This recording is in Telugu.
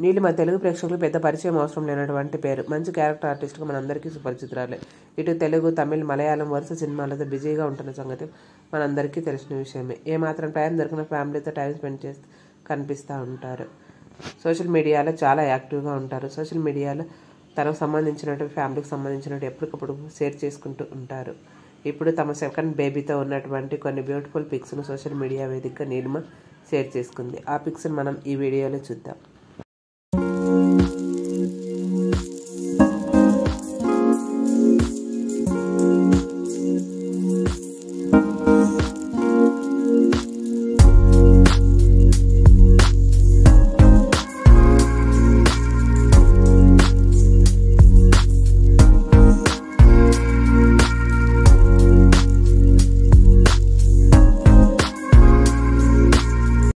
నీలిమ తెలుగు ప్రేక్షకులకు పెద్ద పరిచయం అవసరం లేనటువంటి పేరు. మంచి క్యారెక్టర్ ఆర్టిస్ట్గా మనందరికీ సుపరిచితురాలే. ఇటు తెలుగు తమిళ్ మలయాళం వరుస సినిమాలతో బిజీగా ఉంటున్న సంగతి మనందరికీ తెలిసిన విషయమే. ఏ మాత్రం టైం దొరికిన ఫ్యామిలీతో టైం స్పెండ్ చేసి కనిపిస్తూ ఉంటారు. సోషల్ మీడియాలో చాలా యాక్టివ్గా ఉంటారు. సోషల్ మీడియాలో తనకు సంబంధించినట్టు ఫ్యామిలీకి సంబంధించినట్టు ఎప్పటికప్పుడు షేర్ చేసుకుంటూ ఉంటారు. ఇప్పుడు తమ సెకండ్ బేబీతో ఉన్నటువంటి కొన్ని బ్యూటిఫుల్ పిక్స్ను సోషల్ మీడియా వేదికగా నీలిమ షేర్ చేసుకుంది. ఆ పిక్స్ని మనం ఈ వీడియోలో చూద్దాం.